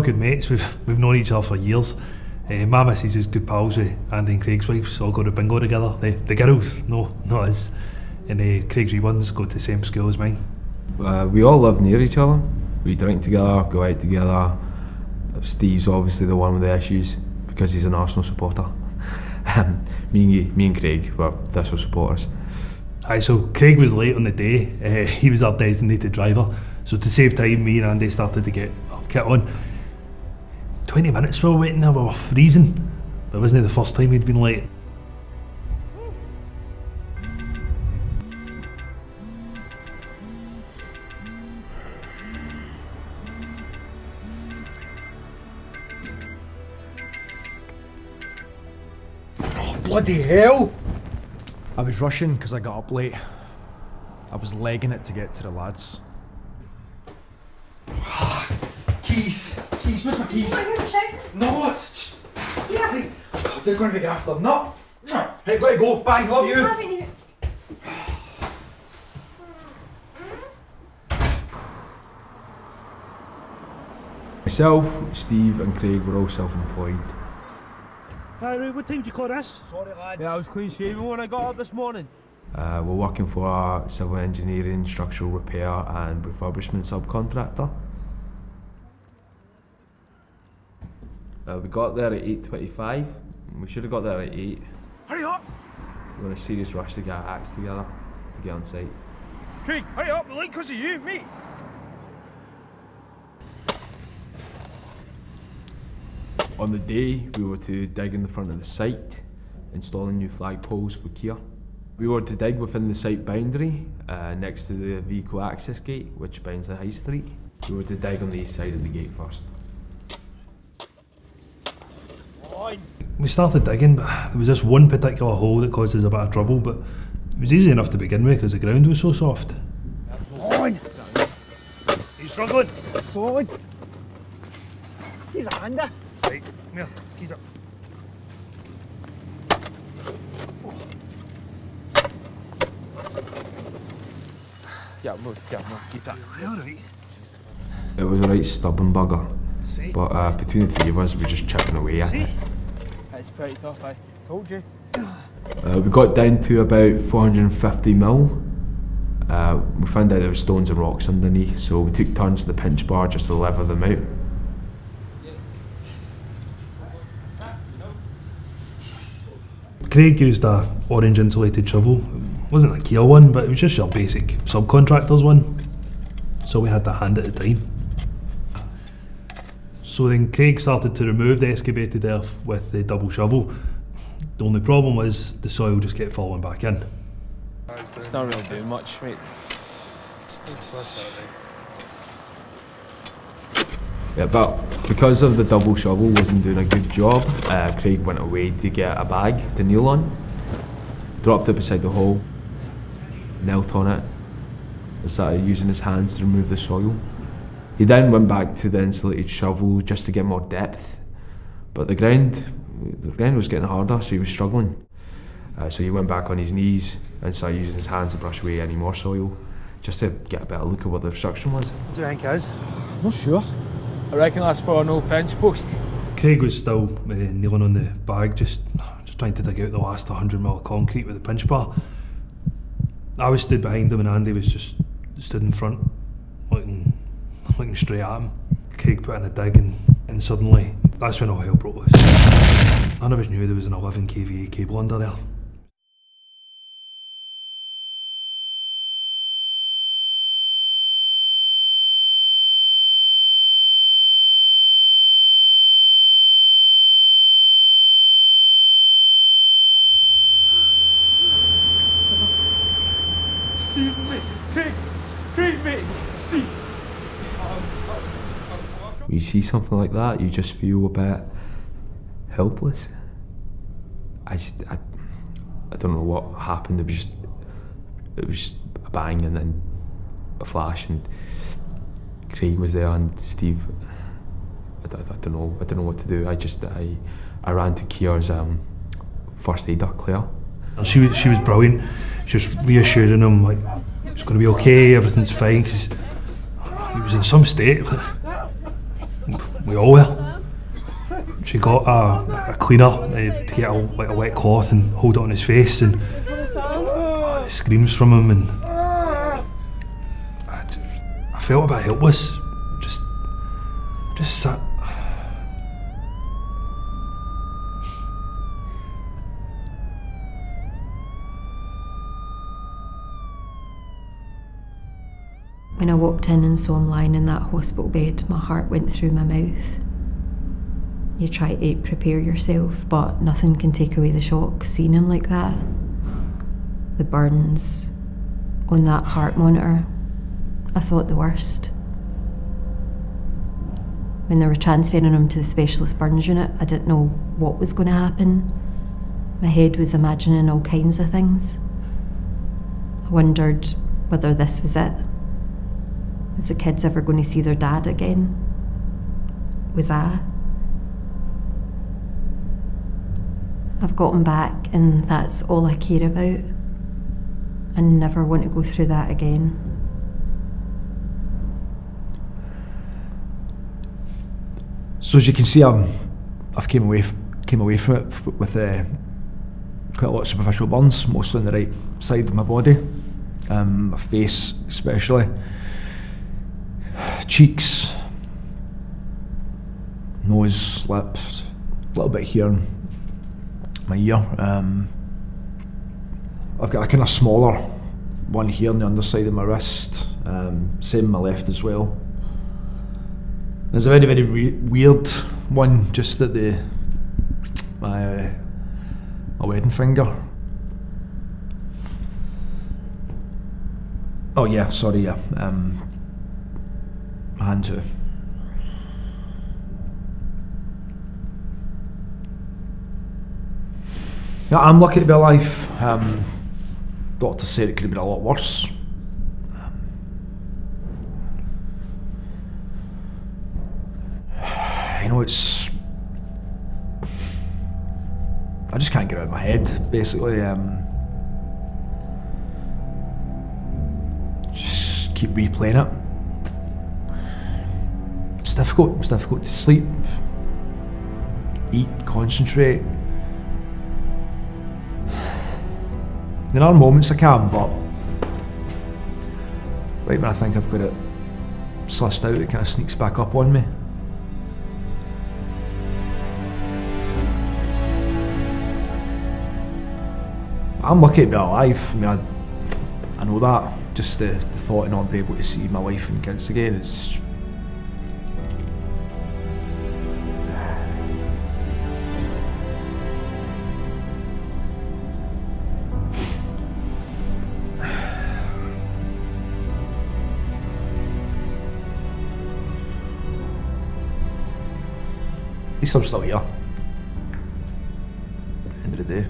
good mates. We've we've known each other for years. Uh, my missus is good pals with Andy and Craig's wife, so I'll go to bingo together. The, the girls, no, not us. And uh, Craig's wee ones go to the same school as mine. Uh, we all live near each other. We drink together, go out together. Steve's obviously the one with the issues because he's an Arsenal supporter. Um, me, and, me and Craig were Thistle supporters. Aye, so Craig was late on the day. Uh, he was our designated driver. So to save time, me and Andy started to get kit on. 20 minutes we were waiting there, we were freezing. But it wasn't the first time we'd been late. Oh, Bloody hell! I was rushing because I got up late. I was legging it to get to the lads. Keys! Keys, where's my keys? No, it's just... Yeah. Oh, they're going to be after. No! Hey, gotta go. Bye, love you. Myself, Steve, and Craig were all self employed. Hi, Ray, what time did you call this? Sorry, lads. Yeah, I was clean shaven when I got up this morning. Uh, we're working for a civil engineering, structural repair, and refurbishment subcontractor. Uh, we got there at 8.25. We should have got there at 8. Hurry up! We're in a serious rush to get our acts together to get on site. Craig, hurry up. We're late because of you, mate. On the day, we were to dig in the front of the site, installing new flagpoles for Kier. We were to dig within the site boundary, uh, next to the vehicle access gate, which binds the high street. We were to dig on the east side of the gate first. We started digging, but there was this one particular hole that caused us a bit of trouble, but it was easy enough to begin with because the ground was so soft. On! You struggling? Forward! He's a hander. Right, come here, keys up. Yeah, move, yeah, move, keep up. Alright. It was a right stubborn bugger, See? but uh, between the three of us, we were just chipping away at See? it. It's pretty tough, I told you. Uh, we got down to about 450 mil. Uh, we found out there were stones and rocks underneath, so we took turns with the pinch bar just to lever them out. Craig used a orange insulated shovel. It wasn't a Kier one, but it was just your basic subcontractor's one. So we had to hand it at the time. So then Craig started to remove the excavated earth with the double shovel. The only problem was the soil just kept falling back in. It's not really doing much, mate. Yeah, but because of the double shovel wasn't doing a good job, uh, Craig went away to get a bag to kneel on, dropped it beside the hole, knelt on it, and started using his hands to remove the soil. He then went back to the insulated shovel just to get more depth, but the ground, the ground was getting harder, so he was struggling. Uh, so he went back on his knees and started using his hands to brush away any more soil, just to get a better look at what the obstruction was. What do you think, is? Not sure. I reckon that's for an old fence post. Craig was still uh, kneeling on the bag, just just trying to dig out the last 100 mil of concrete with the pinch bar. I was stood behind him and Andy was just stood in front, looking, looking straight at him. Craig put in a dig and, and suddenly, that's when all hell broke loose. None of us knew there was an 11 kVA cable under there. Steve, mate. Craig. Craig, mate. Steve. When you see something like that, you just feel a bit helpless. I just, I, I don't know what happened. It was just, it was just a bang and then a flash, and Craig was there and Steve. I, don't- I don't know. I don't know what to do. I just, I, I ran to Kier's um, first aider, Claire. And She was, she was brilliant, just reassuring him like it's going to be okay, everything's fine, because he was in some state. We all were. She got a, a cleaner uh, to get a, like a wet cloth and hold it on his face, and oh, the screams from him, and I felt a bit helpless. Just, just sat. When I walked in and saw him lying in that hospital bed, my heart went through my mouth. You try to prepare yourself, but nothing can take away the shock seeing him like that. The burns on that heart monitor, I thought the worst. When they were transferring him to the specialist burns unit, I didn't know what was going to happen. My head was imagining all kinds of things. I wondered whether this was it. Was the kids ever going to see their dad again? Was I? I've got him back, and that's all I care about. I never want to go through that again. So as you can see, I've came away came away from it with uh, quite a lot of superficial burns, mostly on the right side of my body, um, my face especially, cheeks, nose, lips, a little bit here, my ear. Um, I've got a kind of smaller one here on the underside of my wrist, um, same on my left as well. There's a very very weird one just at the my uh, my wedding finger. Oh yeah, sorry, yeah. Um, hand. Yeah, I'm lucky to be alive. Um, doctor said it could have been a lot worse. you know, it's. I just can't get out of my head, basically. Um, just keep replaying it. Difficult. It's difficult to sleep, eat, concentrate. There are moments I can, but right when I think I've got it sussed out, it kind of sneaks back up on me. I'm lucky to be alive. I mean, I, I know that. Just the, the thought of not being able to see my wife and kids again, it's. Still here. End of the day.